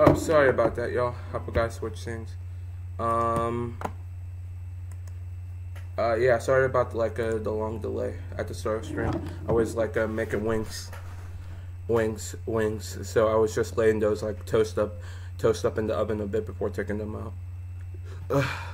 Oh, sorry about that, y'all. I forgot to switch things. Um. Uh, yeah, sorry about like uh, the long delay at the start of stream. I was like uh, making wings, wings, wings. So I was just letting those like toast up, toast up in the oven a bit before taking them out.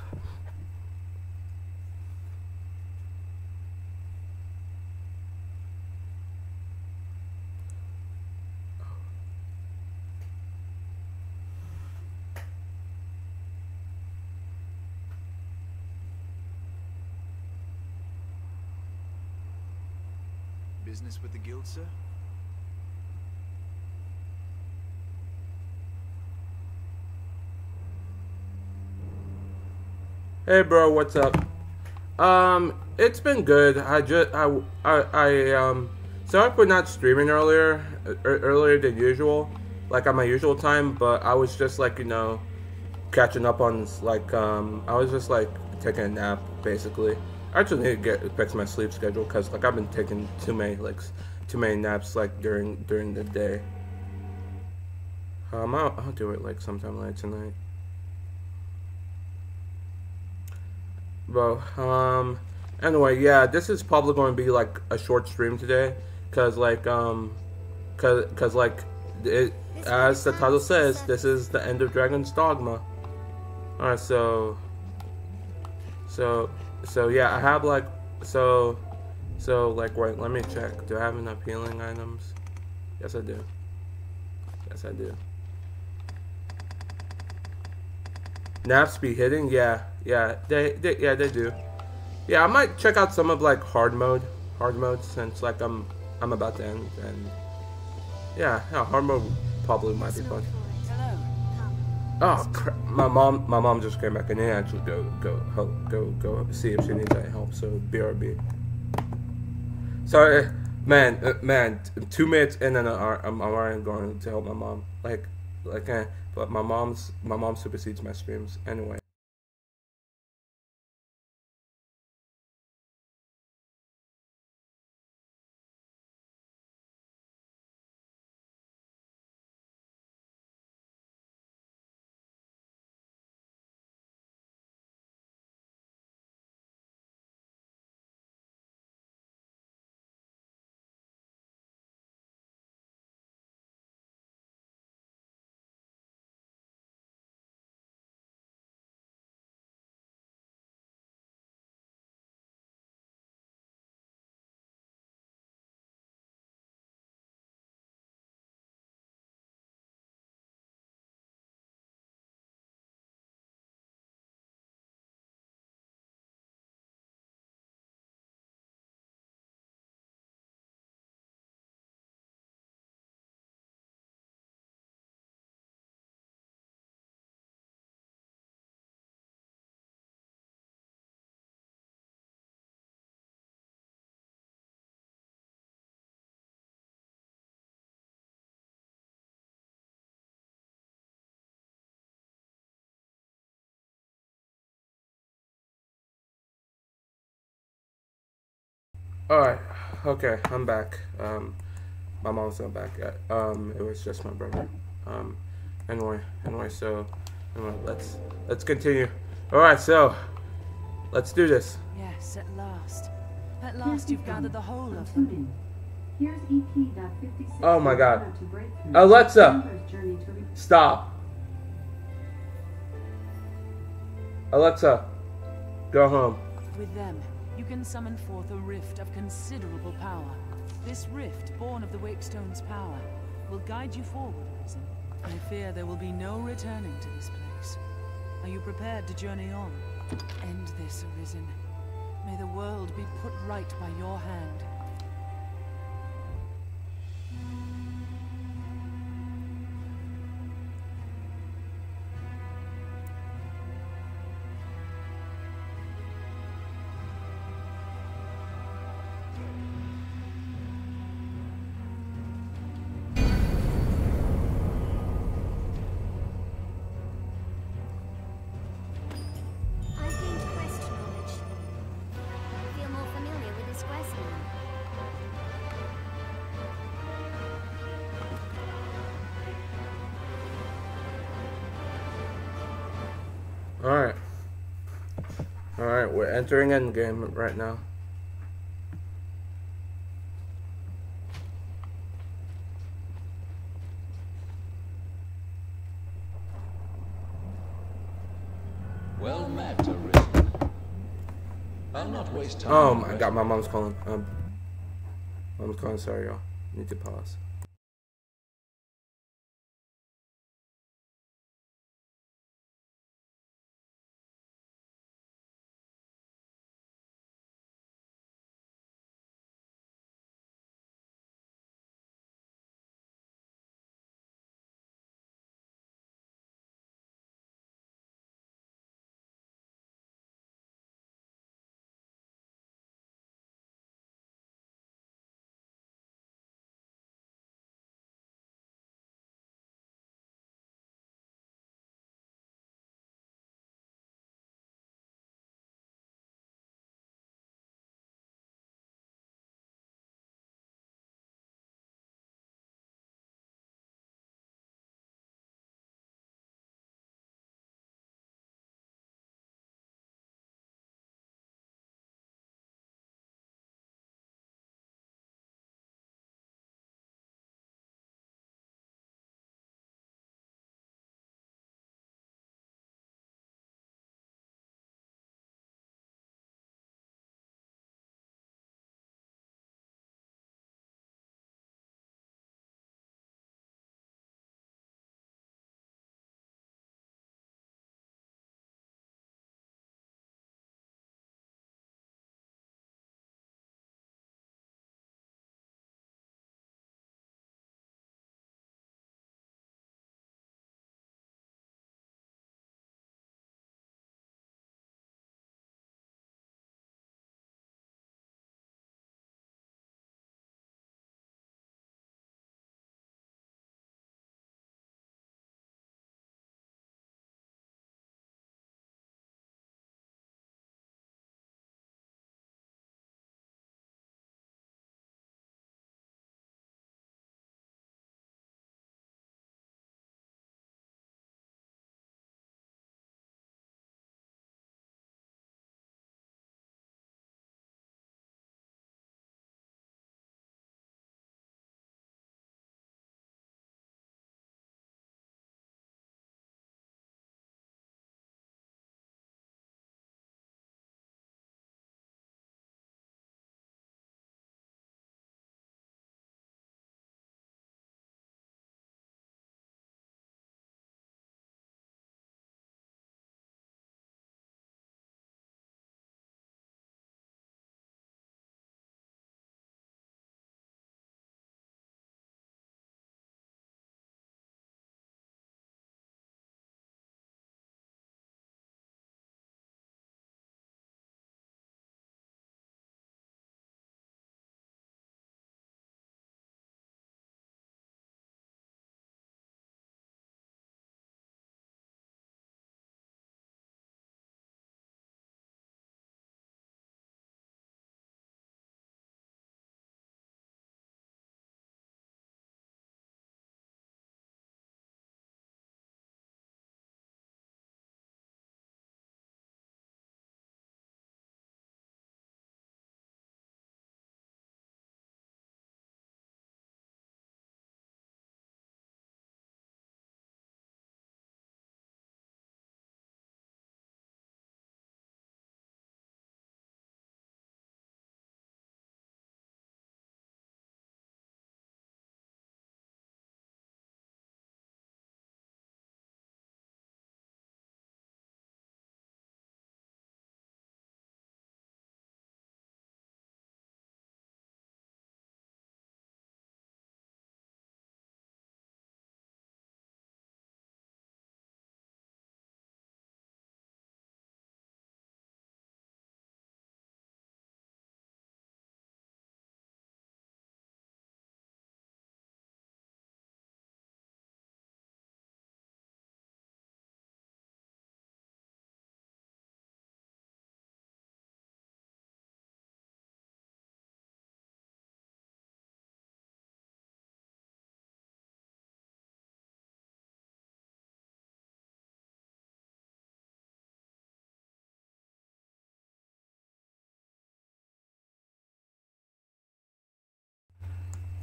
Business with the guild, sir? Hey, bro, what's up? Um, it's been good. I just I I, I um sorry for not streaming earlier er, earlier than usual, like at my usual time. But I was just like you know catching up on like um I was just like taking a nap basically. I actually need to get fix my sleep schedule because like I've been taking too many like too many naps like during during the day. Um, I'll, I'll do it like sometime later tonight. Bro, um, anyway, yeah, this is probably going to be like a short stream today, cause like, um, cause, cause like, it, as the title says, this is the end of Dragon's Dogma. Alright, so, so, so yeah, I have like, so, so like, wait, let me check. Do I have enough healing items? Yes, I do. Yes, I do. Naps be hitting? Yeah, yeah, they, they, yeah, they do. Yeah, I might check out some of like hard mode, hard mode, since like I'm, I'm about to end, and yeah, yeah, hard mode probably might be fun. Oh, crap. my mom, my mom just came back, and then actually go, go, help, go, go see if she needs any help. So BRB. Sorry, man, uh, man, two minutes in and I'm, I'm already going to help my mom. Like, like, eh, but my mom's, my mom supersedes my streams anyway. All right, okay, I'm back. Um, my mom's not back yet. Um, it was just my brother. Um, anyway, anyway, so anyway, let's let's continue. All right, so let's do this. Yes, at last. At last you've gathered the whole of them. Here's EP.56. Oh my God. Alexa, Remember's journey to re- stop. Alexa, go home. With them, you can summon forth a rift of considerable power. This rift, born of the Wakestone's power, will guide you forward, Arisen. I fear there will be no returning to this place. Are you prepared to journey on? End this, Arisen. May the world be put right by your hand. Alright. Alright, we're entering endgame right now. Well met, Arisen. I'll not waste time. Oh my god, my mom's calling. Um, mom's calling. Sorry, y'all. Need to pause.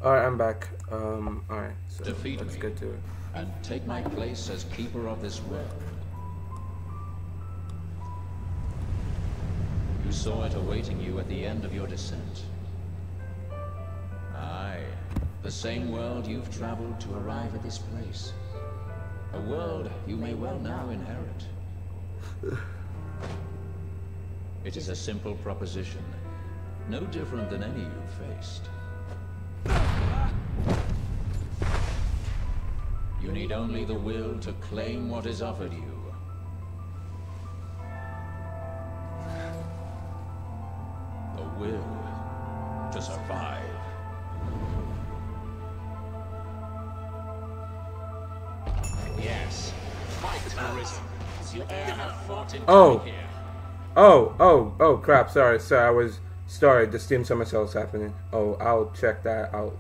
Alright, I'm back. Um, alright, so Defeat let's me. get to it. and take my place as keeper of this world. You saw it awaiting you at the end of your descent. Aye, the same world you've traveled to arrive at this place. A world you may well now inherit. It is a simple proposition, no different than any you've faced. You need only the will to claim what is offered you. The will to survive. Yes. Fight tourism. You ever have fought in Oh. here? Oh, oh, oh, crap. Sorry, sorry. I was sorry. The Steam Summer Sale is happening. Oh, I'll check that out.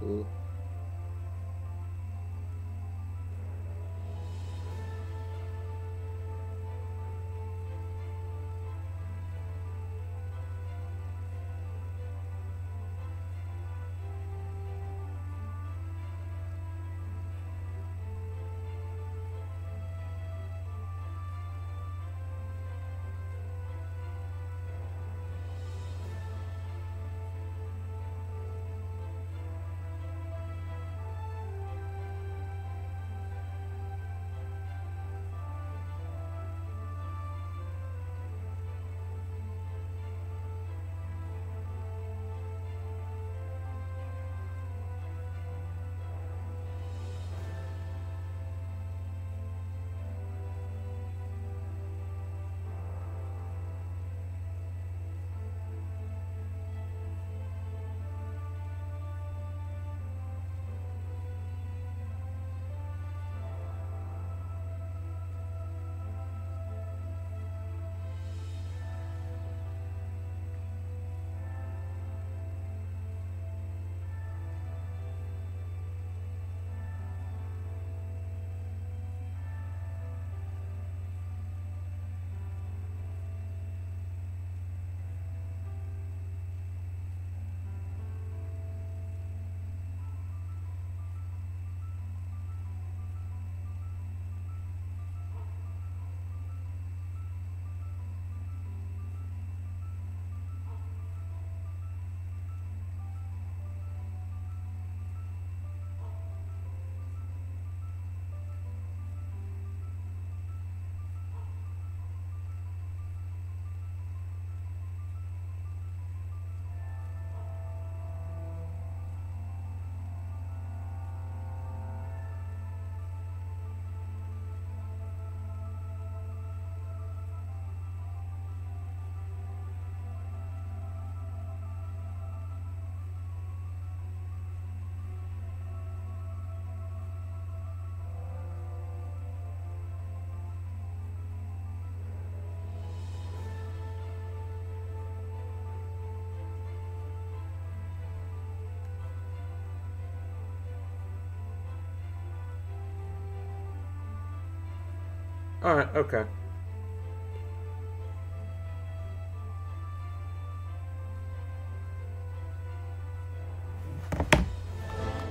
Ooh. All right. Okay.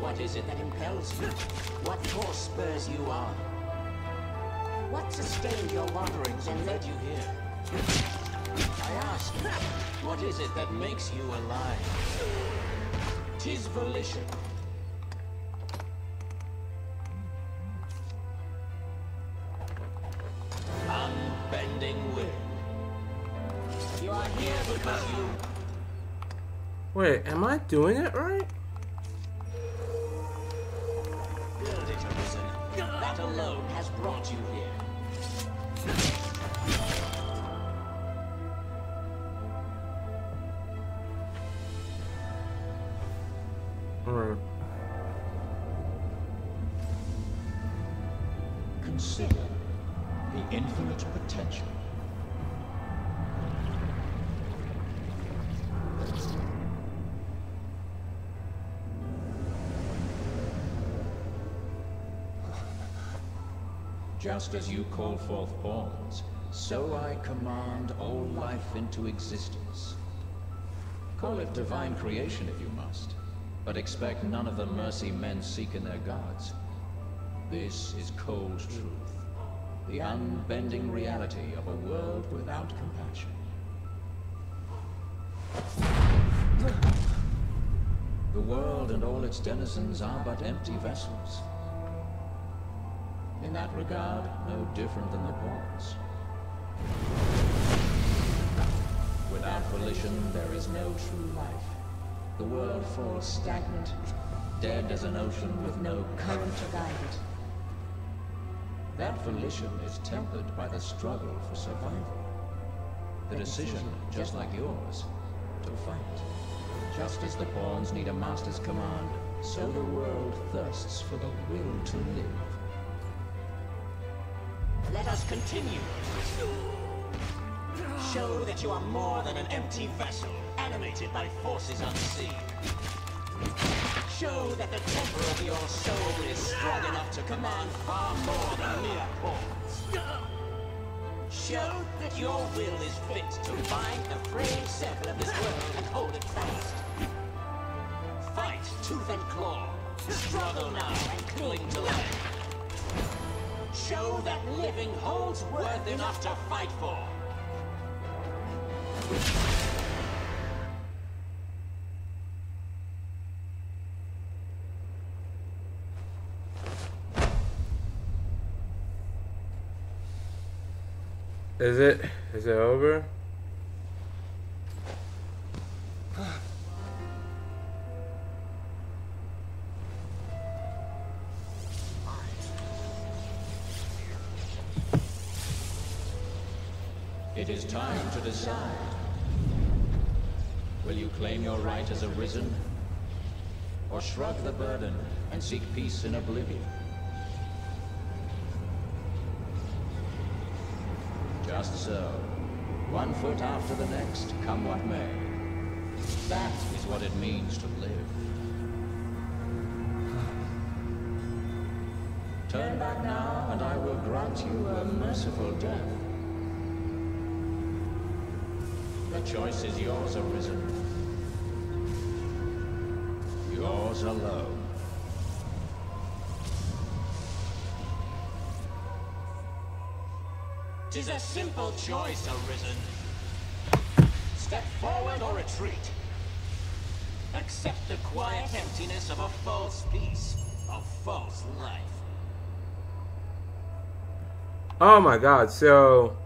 What is it that impels you? What force spurs you on? What sustained your wanderings and led you here? I ask, what is it that makes you alive? Tis volition. Wait, am I doing it right? That alone has brought you here. Just as you call forth pawns, so I command all life into existence. Call it divine creation if you must. but expect none of the mercy men seek in their gods. This is cold truth, the unbending reality of a world without compassion. The world and all its denizens are but empty vessels. In that regard, no different than the pawns. Without volition, there is no true life. The world falls stagnant, dead as an ocean with no current to guide it. That volition is tempered by the struggle for survival. The decision, just like yours, to fight. Just as the pawns need a master's command, so the world thirsts for the will to live. Let us continue. Show that you are more than an empty vessel, animated by forces unseen. Show that the temper of your soul is strong enough to command far more than mere pawns. Show that your will is fit to bind the frayed circle of this world and hold it fast. Fight tooth and claw. Struggle now and cling to life. Show that living holds worth enough to fight for. Is it? Is it over? Time to decide. Will you claim your right as arisen? Or shrug the burden and seek peace in oblivion? Just so. One foot after the next, come what may. That is what it means to live. Turn back now, and I will grant you a merciful death. The choice is yours, Arisen. Yours alone. Tis a simple choice, Arisen. Step forward or retreat. Accept the quiet emptiness of a false peace, a false life. Oh my god, so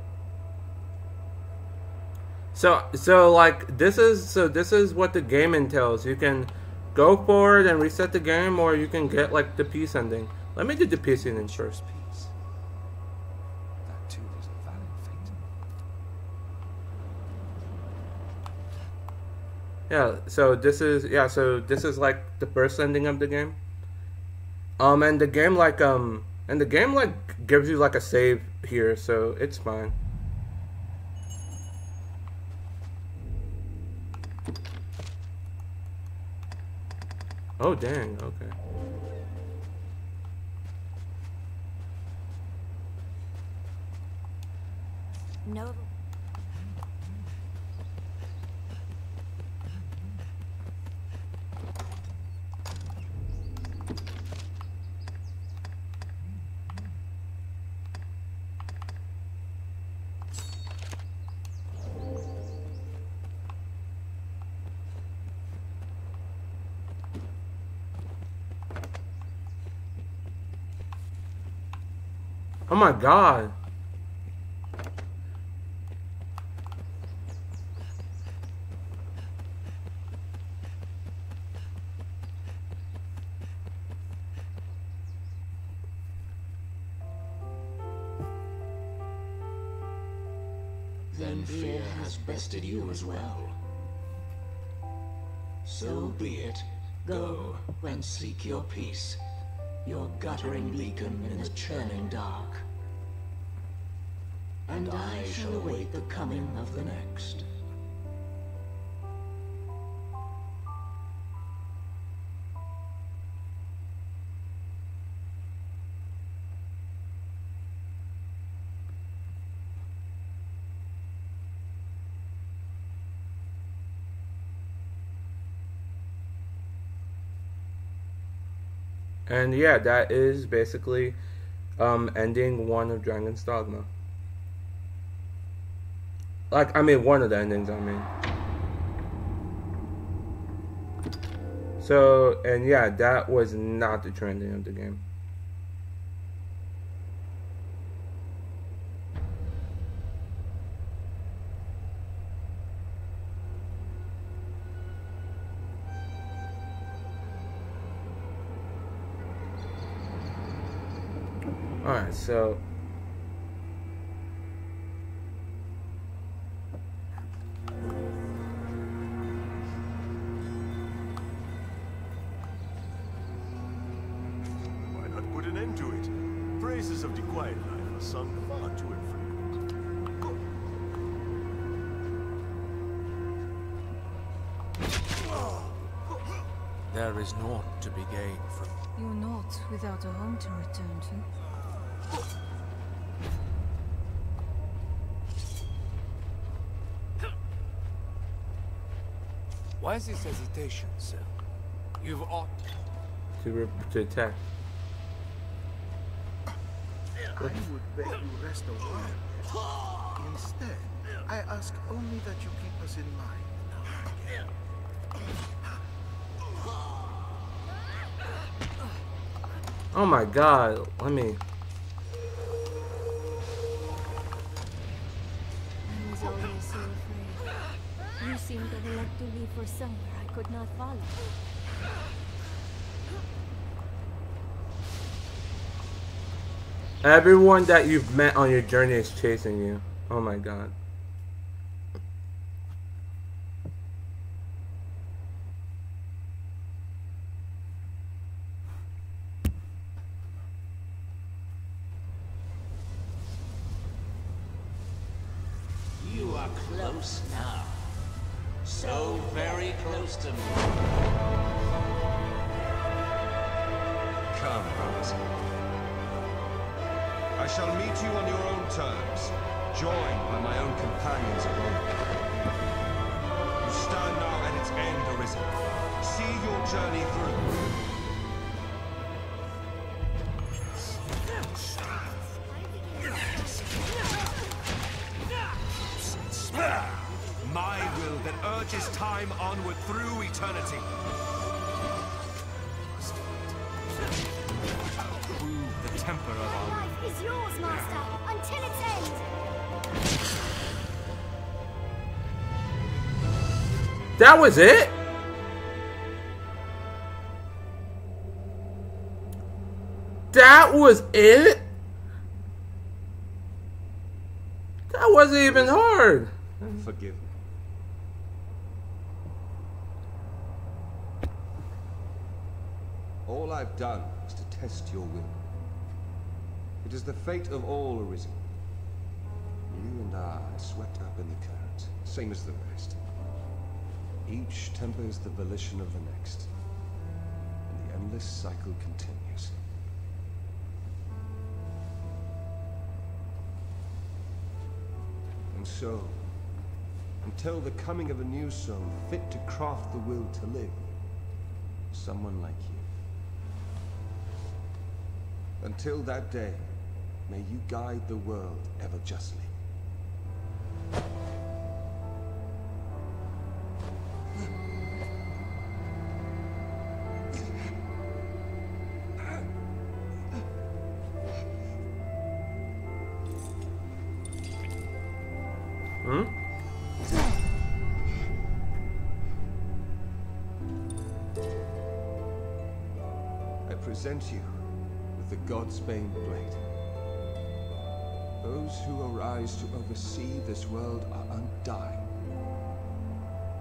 so so like this is so this is what the game entails. You can go forward and reset the game or you can get like the peace ending. Let me do the peace ending first. Peace. That too is a valid fate. Yeah, so this is yeah, so this is like the first ending of the game. Um and the game like um and the game like gives you like a save here, so it's fine. Oh dang, okay. No. Oh my god. Then fear has bested you as well. So be it. Go and seek your peace. Guttering beacon in the churning dark. And I shall await the coming of the next. And yeah, that is basically um, ending one of Dragon's Dogma. Like, I mean, one of the endings, I mean. So, and yeah, that was not the trending of the game. So Why not put an end to it? Praises of the quiet life are sung far too infrequent. There is naught to be gained from You're not without a home to return to. Why is this hesitation, sir? You've ought to, to attack. I would beg you rest a while. Instead, I ask only that you keep us in mind now again. Oh my god, let me. Elect to leave for somewhere I could not follow. Everyone that you've met on your journey is chasing you. Oh my god. That was it? That was it? That wasn't even hard. Forgive me. All I've done is to test your will. It is the fate of all arisen. You and I swept up in the current, same as the rest. Each tempers the volition of the next, and the endless cycle continues. And so, until the coming of a new soul fit to craft the will to live, someone like you. Until that day, may you guide the world ever justly. You with the Godsbane Blade. Those who arise to oversee this world are undying,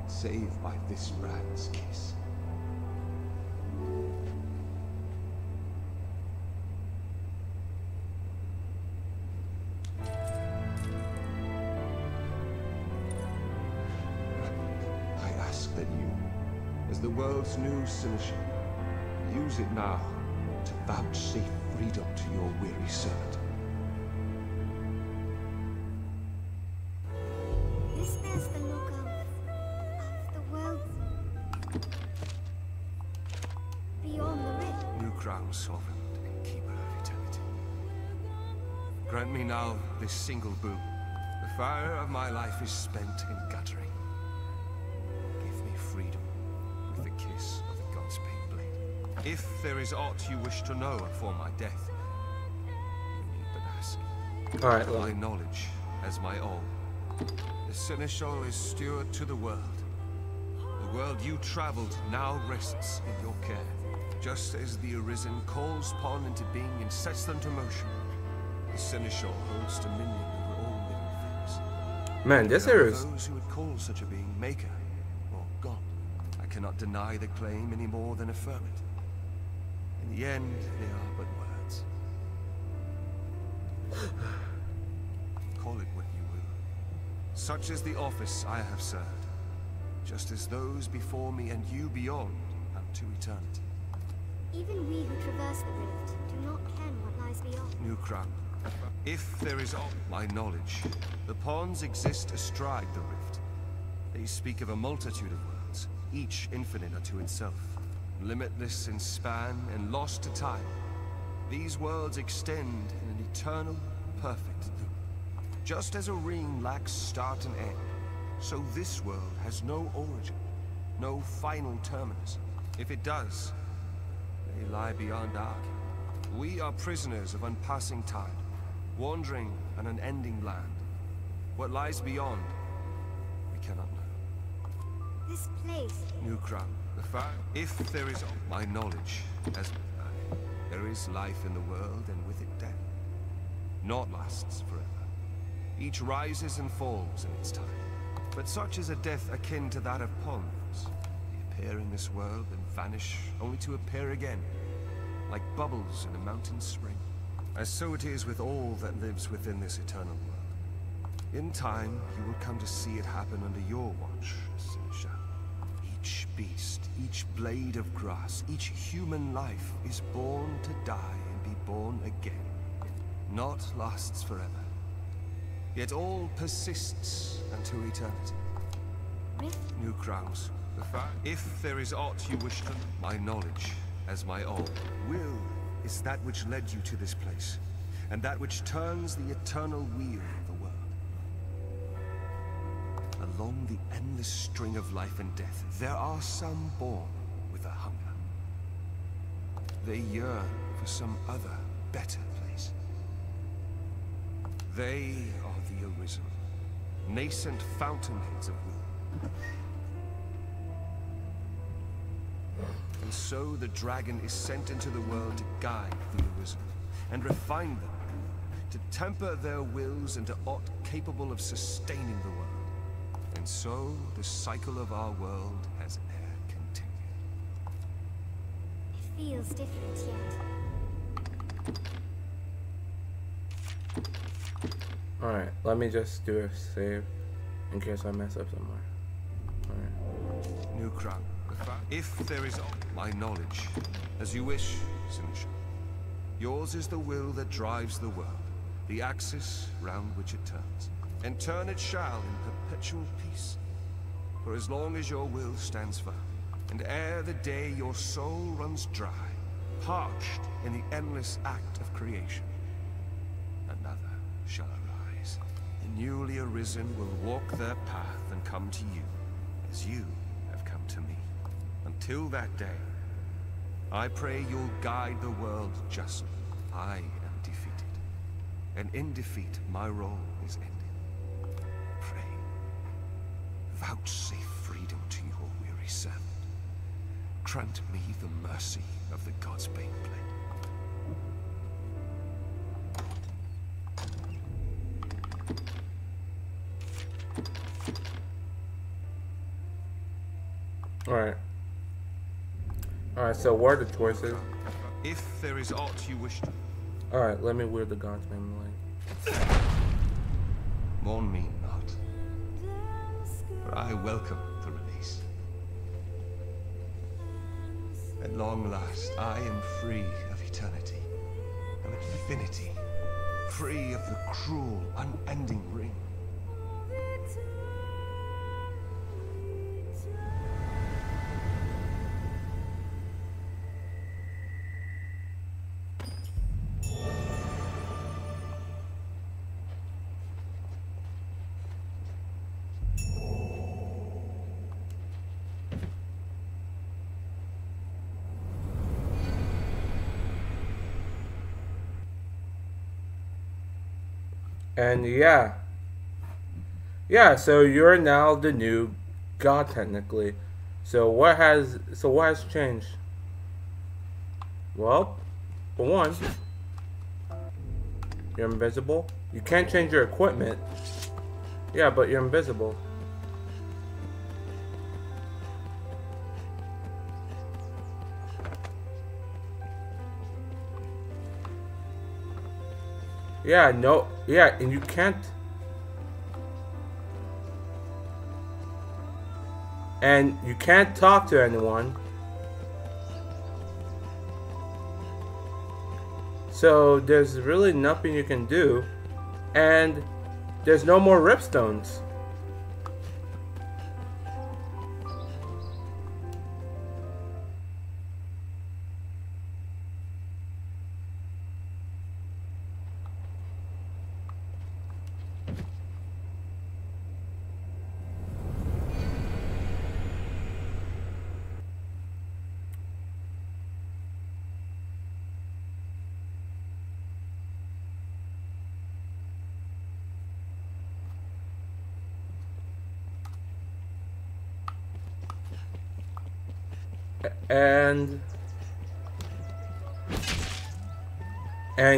save by this brand's kiss. Sovereign and keeper of eternity. Grant me now this single boon. The fire of my life is spent in guttering. Give me freedom with the kiss of the Godsbane blade. If there is aught you wish to know before my death, you need but ask. All right, my knowledge as my all. The Seneschal is steward to the world. The world you traveled now rests in your care. Just as the Arisen calls pawn into being and sets them to motion, the Seneschal holds dominion over all living things. Man, this There are those who would call such a being Maker or God. I cannot deny the claim any more than affirm it. In the end, they are but words. Call it what you will. Such is the office I have served, just as those before me and you beyond unto eternity. Even we who traverse the rift do not ken what lies beyond. New. If there is all my knowledge, the pawns exist astride the rift. They speak of a multitude of worlds, each infinite unto itself, limitless in span and lost to time. These worlds extend in an eternal, perfect loop. Just as a ring lacks start and end, so this world has no origin, no final terminus. If it does, they lie beyond ken. We are prisoners of unpassing time, wandering an unending land. What lies beyond, we cannot know. This place, New crown, the fire. If there is my knowledge, as I, there is life in the world, and with it death. Naught lasts forever. Each rises and falls in its time. But such is a death akin to that of pawns. They appear in this world and vanish, only to appear again, like bubbles in a mountain spring. As so it is with all that lives within this eternal world. In time, you will come to see it happen under your watch, Seneschal. Each beast, each blade of grass, each human life is born to die and be born again. Not lasts forever. Yet all persists unto eternity. New crowns. If there is aught you wish to, my knowledge, as my own, will is that which led you to this place, and that which turns the eternal wheel of the world. Along the endless string of life and death, there are some born with a hunger. They yearn for some other, better place. They are the arisen, nascent fountainheads of will. And so the dragon is sent into the world to guide the arisen, and refine them, to temper their wills into aught capable of sustaining the world. And so the cycle of our world has e'er continued. it feels different yet. Alright, let me just do a save in case I mess up somewhere. Alright. New crown. If there is my knowledge, as you wish, Seneschal. Yours is the will that drives the world, the axis round which it turns. And turn it shall in perpetual peace. For as long as your will stands firm, and ere the day your soul runs dry, parched in the endless act of creation, another shall arise. The newly arisen will walk their path and come to you, as you have come to me. Until that day, I pray you'll guide the world justly. I am defeated. And in defeat, my role is ended. Pray, vouchsafe freedom to your weary servant. Grant me the mercy of the God's blade. Alright, so what are the choices? If there is aught you wish to, Alright, let me wear the name like. mourn me not. For I welcome the release. At long last, I am free of eternity, of infinity, free of the cruel, unending ring. And yeah. Yeah, so you're now the new god technically. So what has so what has changed? Well, for one, you're invisible. You can't change your equipment. Yeah, but you're invisible. Yeah, no, yeah, and you can't. And you can't talk to anyone. So there's really nothing you can do. And there's no more riftstones.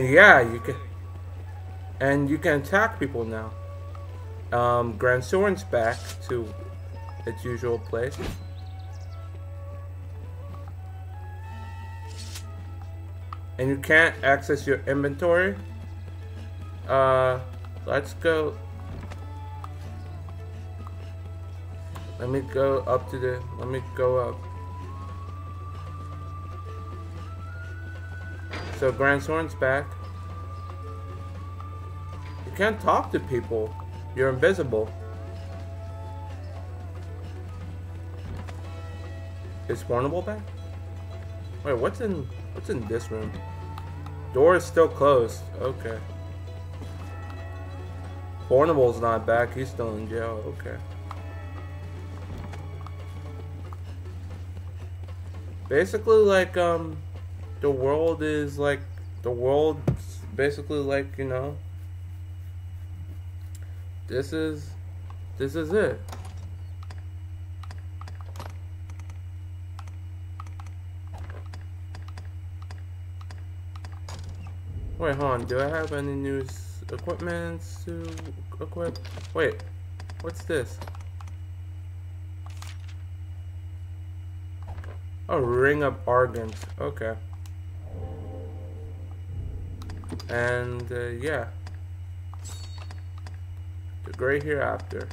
Yeah, you can and you can attack people now. Um, Gran Soren's back to its usual place. And you can't access your inventory. Uh, let's go. Let me go up to the, let me go up. So Gran Soren's back. You can't talk to people. You're invisible. Is Fournival back? Wait, what's in what's in this room? Door is still closed. Okay. Fournival's not back. He's still in jail. Okay. Basically, like um, the world is like the world's basically like you know this is this is it. Wait hold on. Do i have any new equipment to equip? Wait what's this? A ring of argent. Okay and uh, yeah, the Great Hereafter.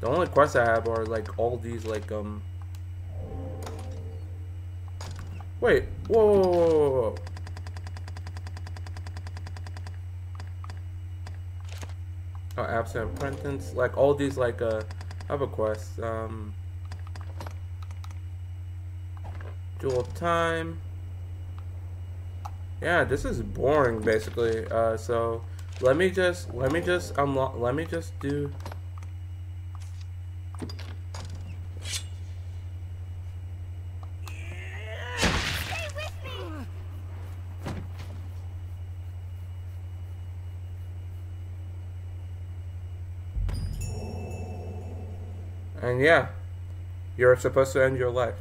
The only quests I have are like all these like um. Wait, whoa, whoa, whoa, whoa. Oh, absent apprentice, like all these like uh, other quests. Um, Jewel time yeah, this is boring basically. Uh, so let me just let me just unlock. Let me just do. And yeah, you're supposed to end your life.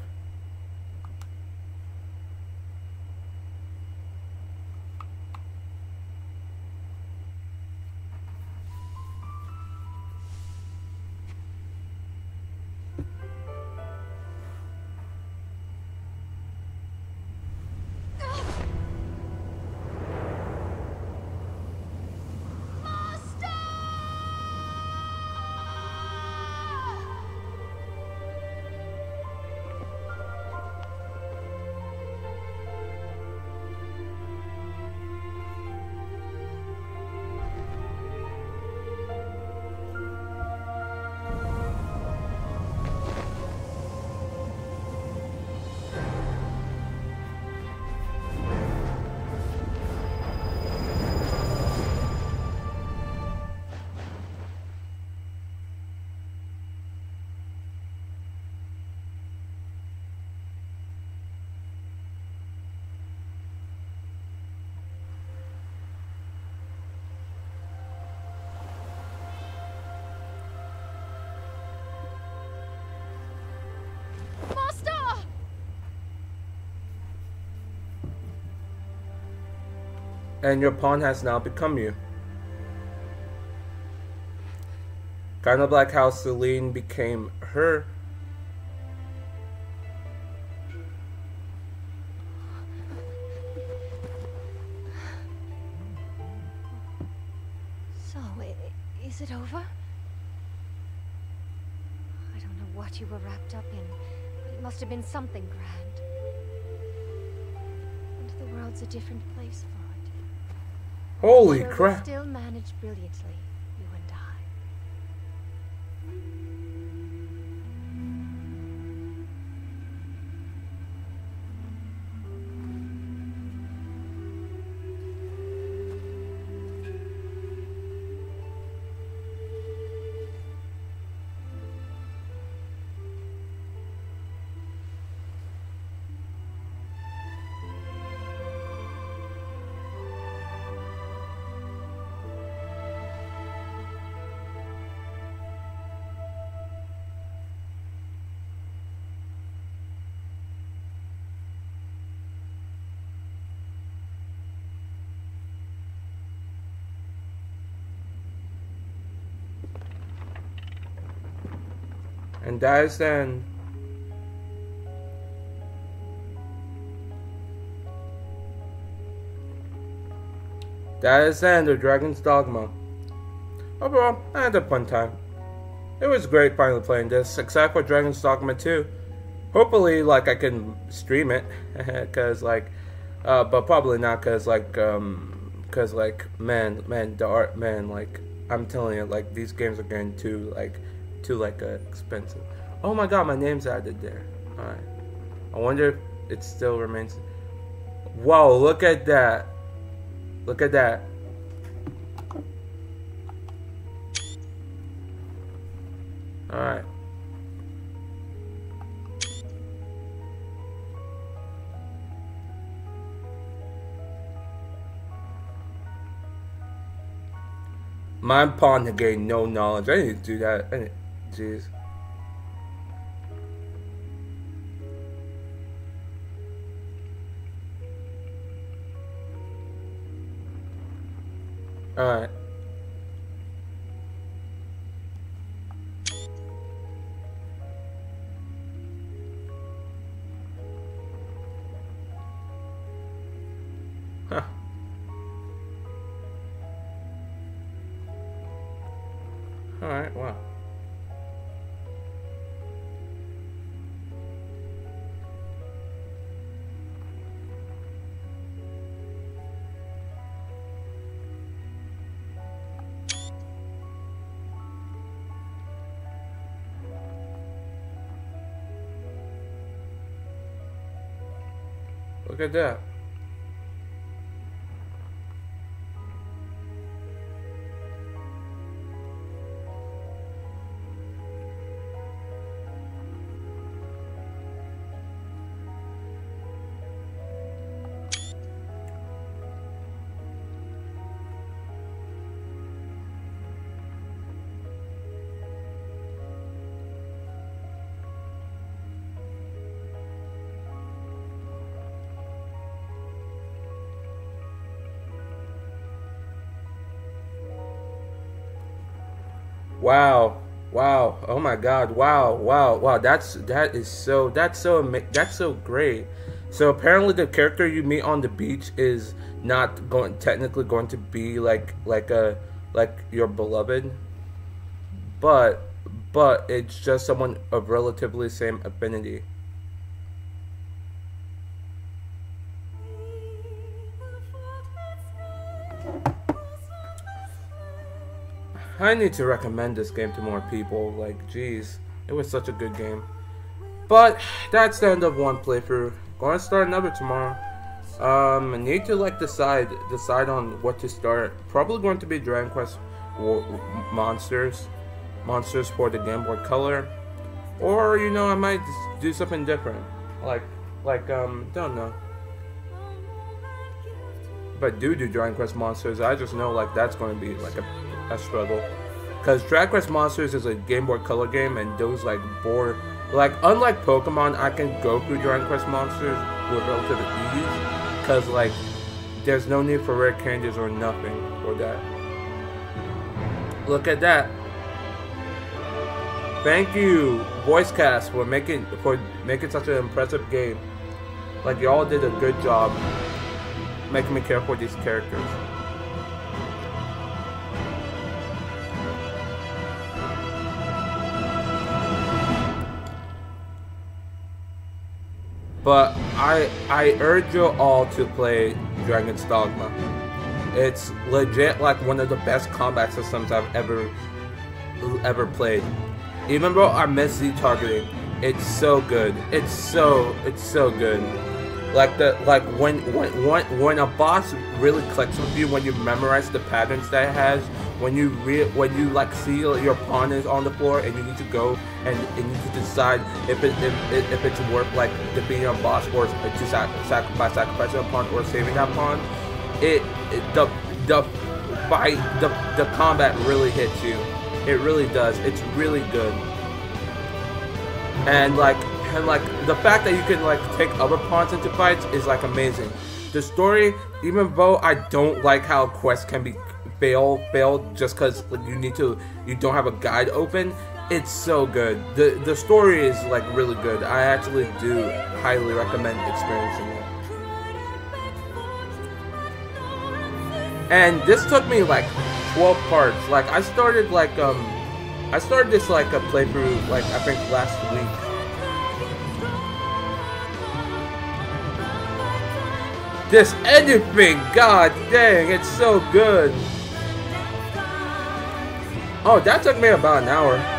And your pawn has now become you. Kind of like how Selene became her. Brilliantly, you and I. And that is then. That is the end of Dragon's Dogma. Overall, I had a fun time. It was great finally playing this, except for Dragon's Dogma 2. Hopefully, like, I can stream it, because, like, uh, but probably not, because, like, um, because, like, man, man, the art, man, like, I'm telling you, like, these games are getting too, like, too, like, uh, expensive. Oh my god, my name's added there. Alright. I wonder if it still remains. Whoa, look at that. Look at that. Alright. My pawn had gained no knowledge. I to do that. Jeez. Look god. Wow. Wow. Wow. That's that is so that's so that's so great. So apparently the character you meet on the beach is not going technically going to be like like a like your beloved. But but it's just someone of relatively same affinity. I need to recommend this game to more people. Like, geez, it was such a good game. But that's the end of one playthrough. Gonna start another tomorrow. Um, need to like decide decide on what to start. Probably going to be Dragon Quest Monsters, Monsters for the Game Boy Color, or you know I might do something different. Like like um don't know. I do do Dragon Quest Monsters, I just know like that's going to be like a, a struggle. Because Dragon Quest Monsters is a Game Boy Color game, and those like bore like unlike Pokemon, I can go through Dragon Quest Monsters with relative ease. Because like there's no need for rare candies or nothing for that. Look at that. Thank you, voice cast, for making for making such an impressive game. Like y'all did a good job making me care for these characters. But I I urge you all to play Dragon's Dogma. It's legit like one of the best combat systems I've ever ever played. Even though I miss Z targeting, it's so good. It's so it's so good. Like the like when when when when a boss really clicks with you when you memorize the patterns that it has when you re- when you like see your pawn is on the floor and you need to go and, and you to decide if it if, if it's worth like defeating a boss or to sac- sacrificing a pawn or saving that pawn, it, it the the fight the the combat really hits you. It really does. It's really good. And like and like the fact that you can like take other pawns into fights is like amazing. The story, even though I don't like how quests can be fail fail just because like, you need to you don't have a guide open it's so good. The the story is like really good. I actually do highly recommend experiencing it. And this took me like 12 parts. Like i started like um i started this like a playthrough like i think last week. This anything god dang it's so good. Oh, that took me about an hour.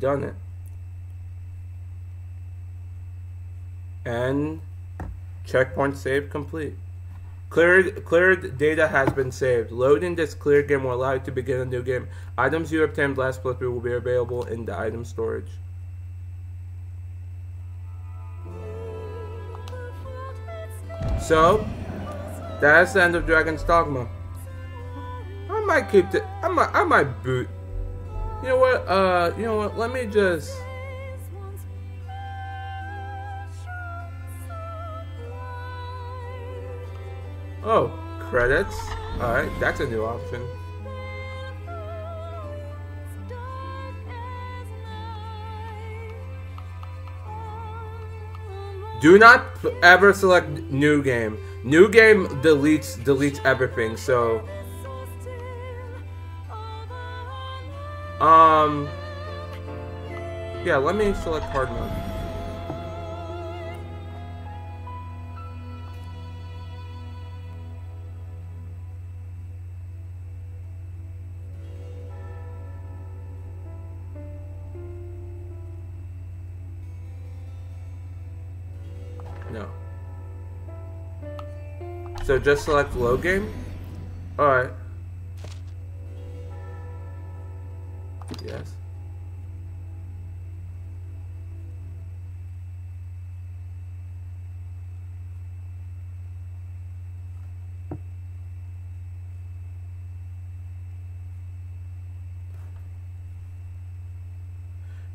Done it. And checkpoint save complete. Cleared, cleared data has been saved. Loading this cleared game will allow you to begin a new game. Items you obtained last playthrough will be available in the item storage. So, that's the end of Dragon's Dogma. I might keep it. I might. I might boot. You know what? Uh, you know what? Let me just. Oh, credits. All right, that's a new option. Do not ever select new game. New game deletes deletes everything. So um yeah, let me select hard mode. No. So just select low game? Alright.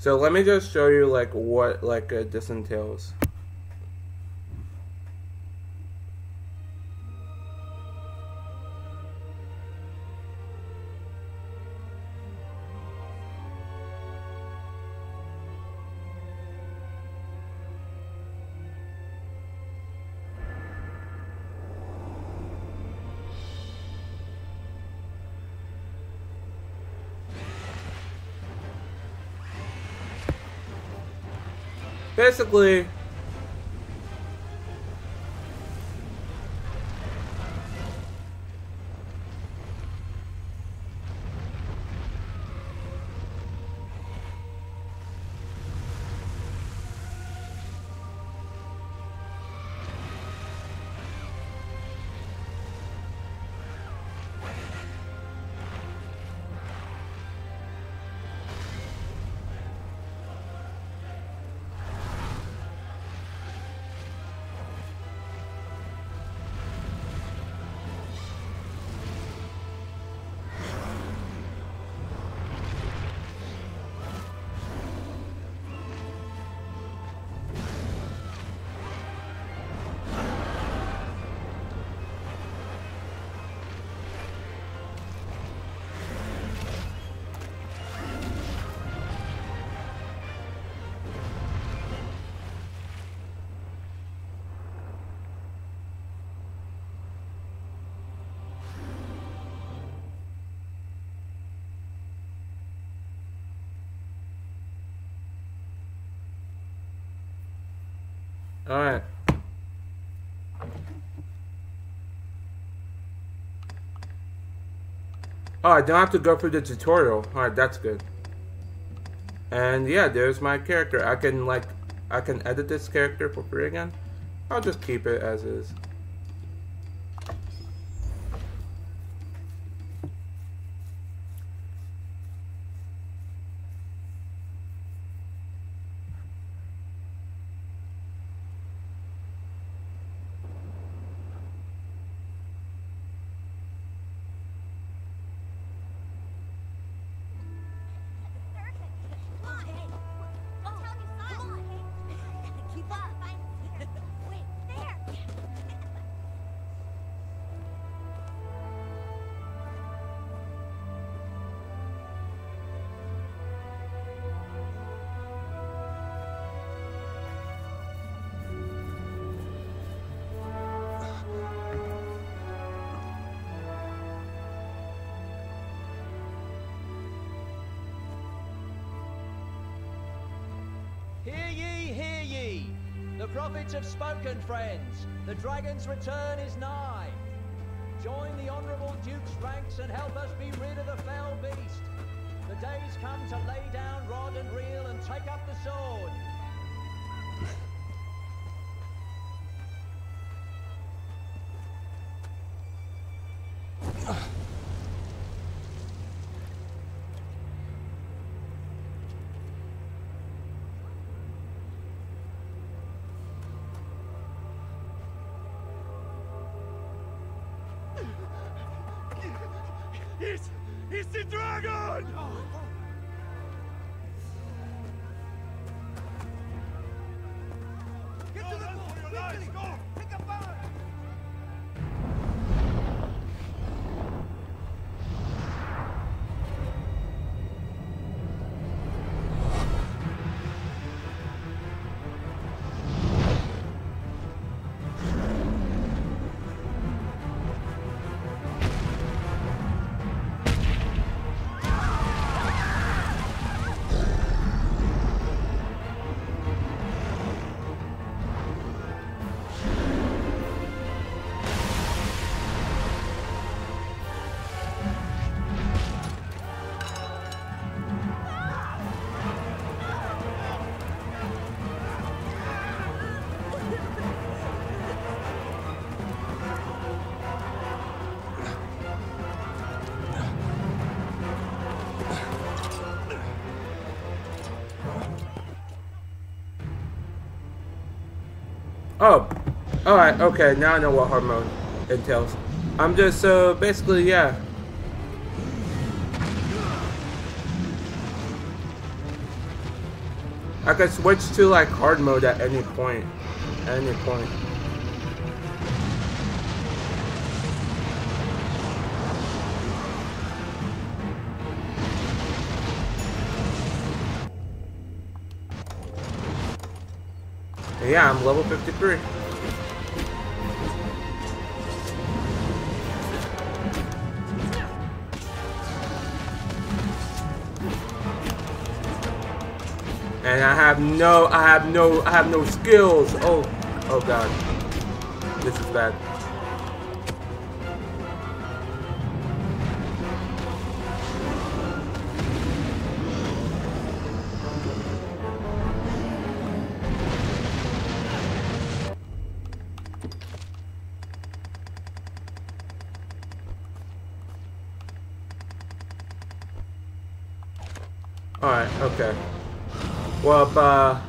So let me just show you like what like uh, this entails. Basically, Oh, I don't have to go through the tutorial. Alright, that's good. And yeah, there's my character. I can like, I can edit this character for free again. I'll just keep it as is. Hear ye, hear ye! The prophets have spoken, friends. The dragon's return is nigh. Join the honourable Duke's ranks and help us be rid of the fell beast. The day's come to lay down rod and reel and take up the sword. It's, dragon! Oh, alright, okay, now I know what hard mode entails. I'm just, so basically, yeah. I could switch to like hard mode at any point. At any point. Yeah, I'm level 53. And I have no, I have no, I have no skills. Oh, oh god. This is bad. Well, uh...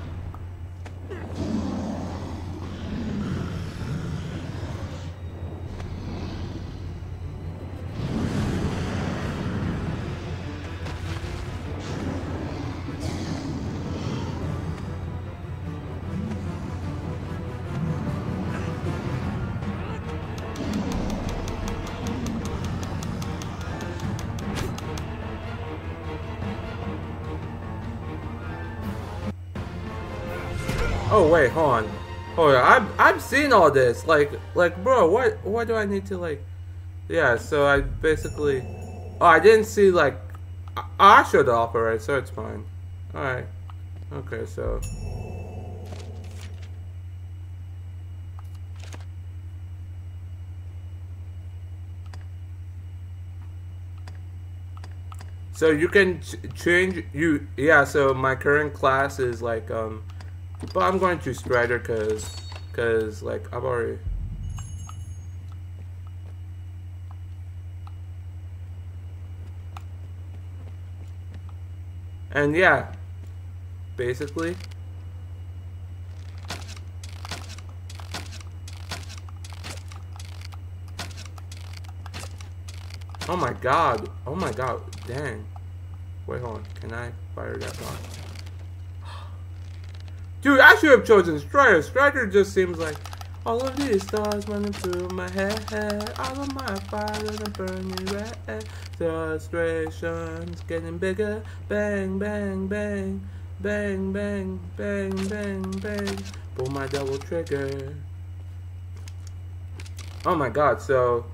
wait, hold on. Oh yeah, I'm I'm seeing all this. Like like bro, what what do I need to like Yeah, so I basically Oh, I didn't see like I, I should operate, so it's fine. Alright. Okay, so So you can ch change you yeah. So my current class is like um but I'm going to Strider because because like I've already. And yeah, basically. Oh my god. Oh my god. Dang. Wait, hold on. Can I fire that gun? Dude, I should have chosen Strider. Strider just seems like all of these stars running through my head. All of my fires are burning red. Frustrations getting bigger. Bang, bang, bang. Bang, bang, bang, bang, bang. Pull my double trigger. Oh my god, so.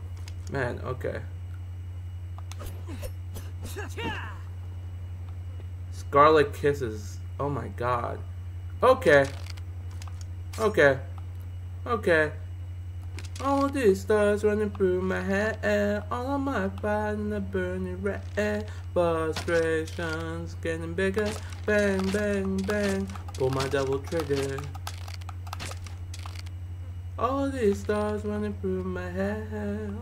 Man, okay. Scarlet Kisses. Oh my god. Okay. Okay. Okay. All these stars running through my head. All of my fire in burning red. Frustrations getting bigger. Bang, bang, bang. Pull my double trigger. All these stars running through my head.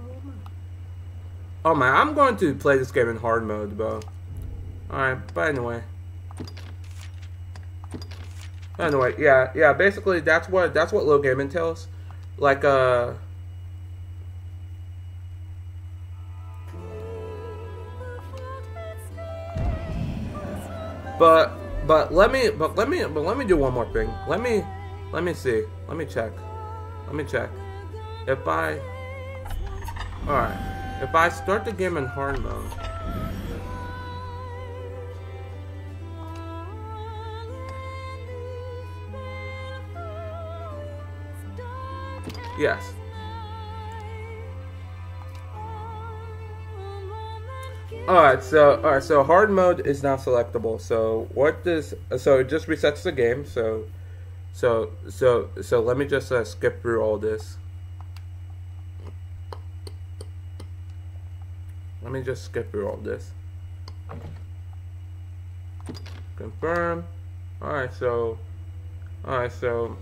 Oh man, I'm going to play this game in hard mode, bro. Alright, but anyway. Anyway, yeah, yeah, basically that's what that's what low game entails. Like uh But but let me but let me but let me do one more thing. Let me let me see. Let me check. Let me check. If I Alright. If I start the game in hard mode Yes. Alright, so alright, so hard mode is now selectable. So what does so it just resets the game. So so so so let me just uh, skip through all this. Let me just skip through all this. Confirm. Alright, so alright, so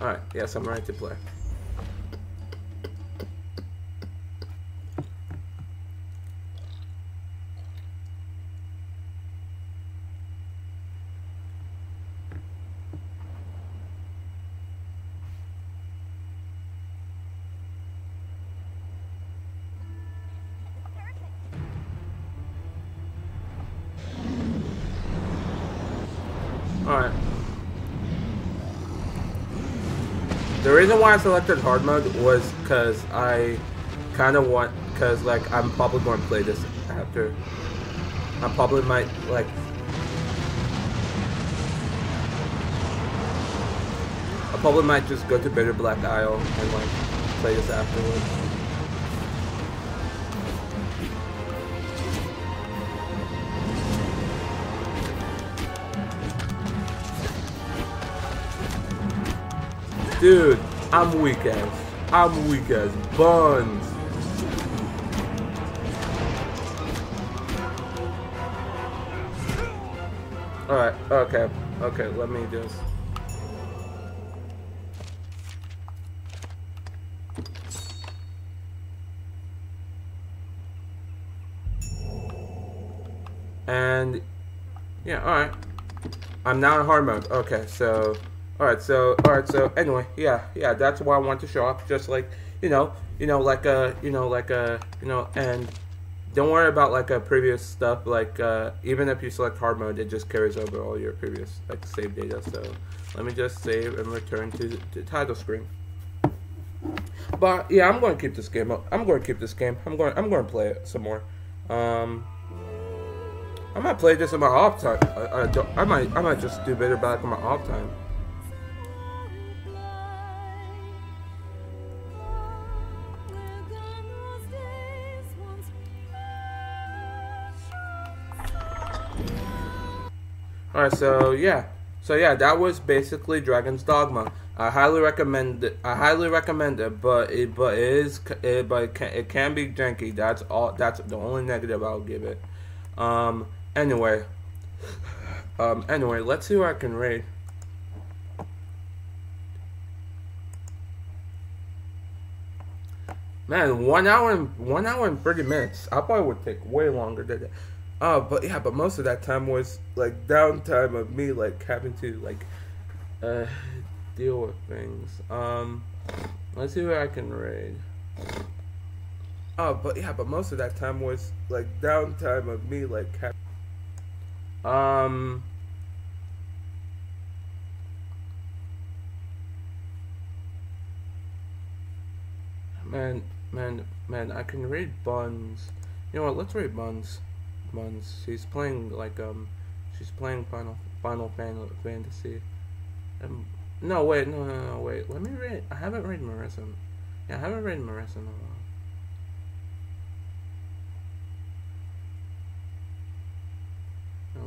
Alright, yes, I'm ready to play. Alright. The reason why I selected hard mode was because I kind of want, because like I'm probably going to play this after. I probably might like. I probably might just go to Bitterblack Isle and like play this afterwards. Dude, I'm weak as. I'm weak as buns. Alright, okay. Okay, let me just... And... Yeah, alright. I'm now in hard mode. Okay, so... Alright, so, alright, so, anyway, yeah, yeah, that's why I want to show up, just like, you know, you know, like, uh, you know, like, uh, you know, and don't worry about, like, uh, previous stuff, like, uh, even if you select hard mode, it just carries over all your previous, like, save data, so, let me just save and return to the title screen. But, yeah, I'm going to keep this game, up, I'm going to keep this game, I'm going, I'm going to play it some more, um... I might play this in my off time. I, I, I might, I might just do Bitterblack in my off time. Alright, so yeah. So yeah, that was basically Dragon's Dogma. I highly recommend it. I highly recommend it, but it but it is it, but it can, it can be janky. That's all. That's the only negative I'll give it. Um. Anyway. Um. Anyway, let's see who I can raid. Man, one hour and one hour and thirty minutes. I probably would take way longer than that. Uh, but yeah, but most of that time was like downtime of me like having to like uh deal with things. Um, let's see what I can read. Oh, but yeah, but most of that time was like downtime of me like. Um. Man, man, man, I can read Buns. You know what? Let's read Buns. Buns. She's playing like um, she's playing Final Final Fan- Fantasy. Um, no, wait, no, no, no, wait. Let me read. I haven't read Marissa. Yeah, I haven't read Marissa in a while.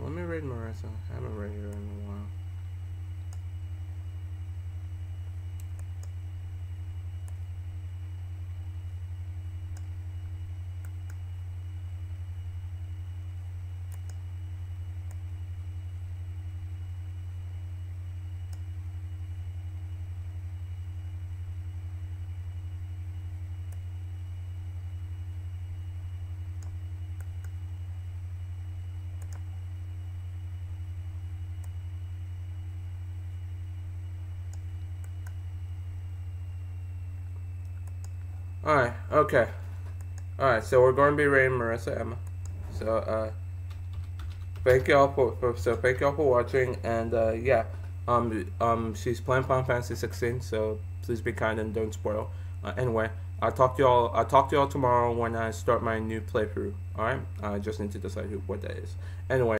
Let me read Marissa. I haven't read her in a while. Alright, okay. Alright, so we're going to be rating Marissa Emma. So, uh, thank y'all for, for, so thank y'all for watching, and, uh, yeah, um, um, she's playing Final Fantasy 16, so please be kind and don't spoil. Uh, anyway, I'll talk to y'all, I'll talk to y'all tomorrow when I start my new playthrough, alright? I just need to decide who, what that is. Anyway.